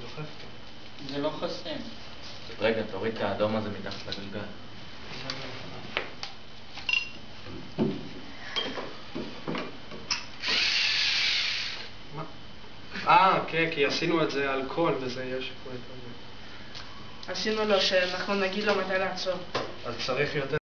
דוחף. זה לא חוסם. רגע, תוריד את האדום הזה מתחת לגלגל. אה, כן, כי עשינו את זה על קול וזה יהיה שקורה. את זה. עשינו לו שאנחנו נגיד לו מתי לעצור. אז צריך יותר